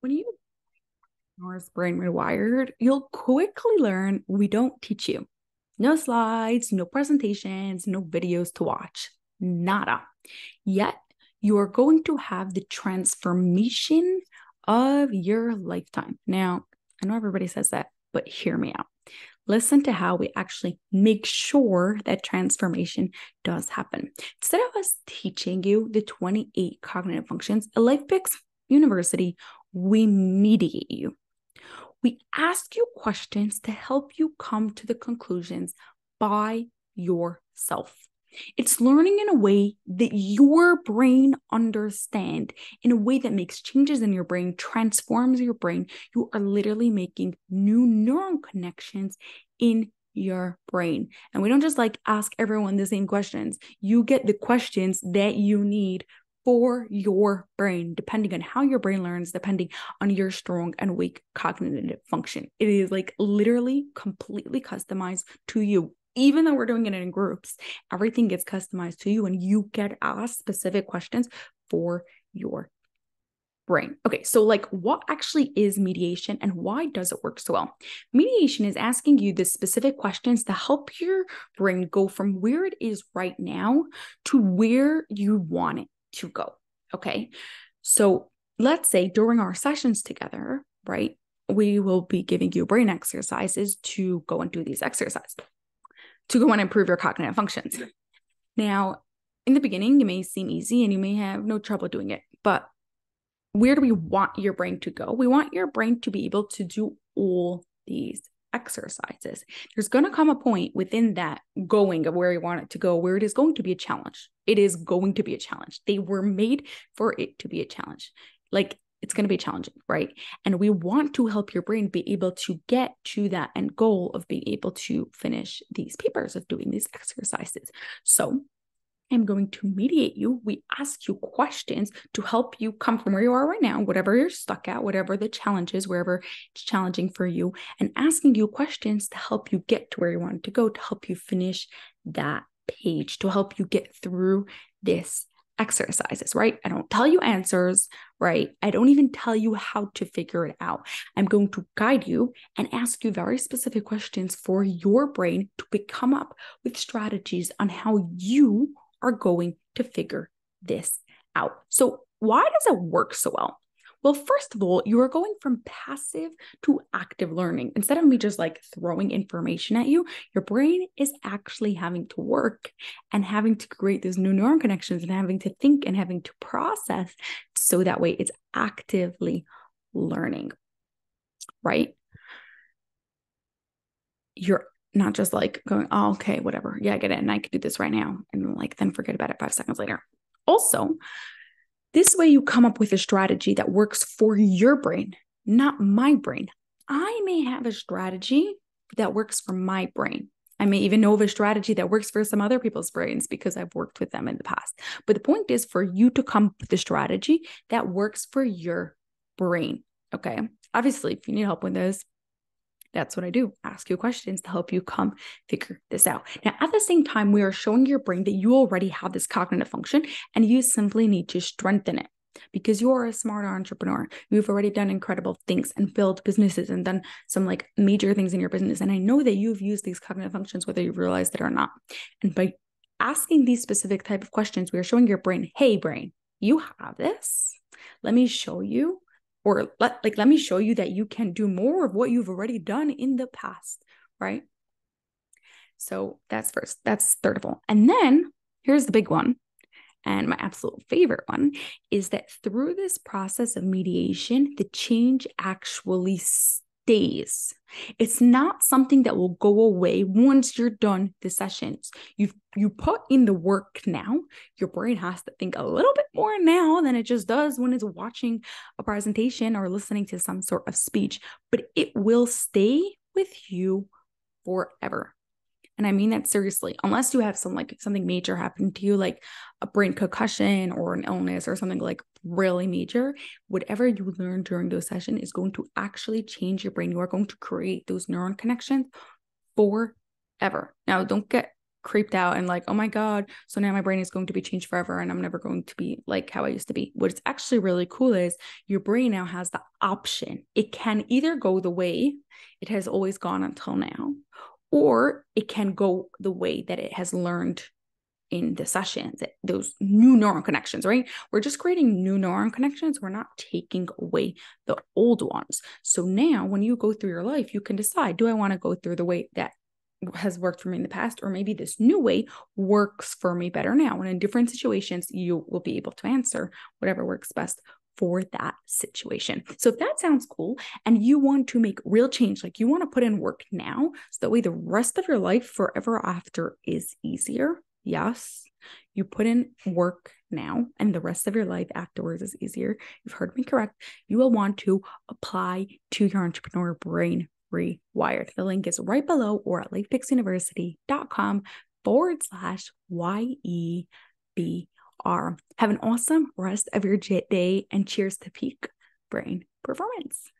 When you North Brain Rewired, you'll quickly learn we don't teach you. No slides, no presentations, no videos to watch. Nada. Yet, you are going to have the transformation of your lifetime. Now, I know everybody says that, but hear me out. Listen to how we actually make sure that transformation does happen. Instead of us teaching you the 28 cognitive functions at LifePix University, we mediate you. We ask you questions to help you come to the conclusions by yourself. It's learning in a way that your brain understand in a way that makes changes in your brain, transforms your brain. You are literally making new neuron connections in your brain. And we don't just like ask everyone the same questions. You get the questions that you need for your brain, depending on how your brain learns, depending on your strong and weak cognitive function. It is like literally completely customized to you even though we're doing it in groups, everything gets customized to you and you get asked specific questions for your brain. Okay, so like what actually is mediation and why does it work so well? Mediation is asking you the specific questions to help your brain go from where it is right now to where you want it to go. Okay, so let's say during our sessions together, right? We will be giving you brain exercises to go and do these exercises to go and improve your cognitive functions. Now, in the beginning, it may seem easy and you may have no trouble doing it, but where do we want your brain to go? We want your brain to be able to do all these exercises. There's going to come a point within that going of where you want it to go where it is going to be a challenge. It is going to be a challenge. They were made for it to be a challenge. Like it's going to be challenging, right? And we want to help your brain be able to get to that end goal of being able to finish these papers, of doing these exercises. So, I'm going to mediate you. We ask you questions to help you come from where you are right now, whatever you're stuck at, whatever the challenge is, wherever it's challenging for you, and asking you questions to help you get to where you want to go, to help you finish that page, to help you get through this exercises, right? I don't tell you answers, right? I don't even tell you how to figure it out. I'm going to guide you and ask you very specific questions for your brain to come up with strategies on how you are going to figure this out. So, why does it work so well? Well, first of all, you are going from passive to active learning. Instead of me just like throwing information at you, your brain is actually having to work and having to create those new neuron connections and having to think and having to process so that way it's actively learning. Right? You're not just like going, oh, okay, whatever. Yeah, I get it. And I could do this right now. And like then forget about it five seconds later. Also, this way, you come up with a strategy that works for your brain, not my brain. I may have a strategy that works for my brain. I may even know of a strategy that works for some other people's brains because I've worked with them in the past. But the point is for you to come up with a strategy that works for your brain. Okay. Obviously, if you need help with this, that's what I do. Ask you questions to help you come figure this out. Now, at the same time, we are showing your brain that you already have this cognitive function and you simply need to strengthen it because you are a smart entrepreneur. You've already done incredible things and built businesses and done some like major things in your business. And I know that you've used these cognitive functions, whether you realize it or not. And by asking these specific type of questions, we are showing your brain, hey, brain, you have this. Let me show you or let like let me show you that you can do more of what you've already done in the past right? So that's first that's third of all. And then here's the big one and my absolute favorite one is that through this process of mediation the change actually stays. It's not something that will go away once you're done the sessions. You've you put in the work now. Your brain has to think a little bit more now than it just does when it's watching a presentation or listening to some sort of speech, but it will stay with you forever. And I mean that seriously, unless you have some like something major happen to you, like a brain concussion or an illness or something like really major, whatever you learn during those sessions is going to actually change your brain. You are going to create those neuron connections forever. Now, don't get creeped out and like, oh my God, so now my brain is going to be changed forever and I'm never going to be like how I used to be. What's actually really cool is your brain now has the option. It can either go the way it has always gone until now, or it can go the way that it has learned in the sessions, those new neuron connections, right? We're just creating new neuron connections. We're not taking away the old ones. So now when you go through your life, you can decide do I want to go through the way that has worked for me in the past, or maybe this new way works for me better now. And in different situations, you will be able to answer whatever works best for that situation. So if that sounds cool and you want to make real change, like you want to put in work now, so that way the rest of your life forever after is easier. Yes, you put in work now and the rest of your life afterwards is easier. You've heard me correct. You will want to apply to your entrepreneur brain rewired. The link is right below or at lifepixuniversity.com forward slash YEBR. Have an awesome rest of your day and cheers to peak brain performance.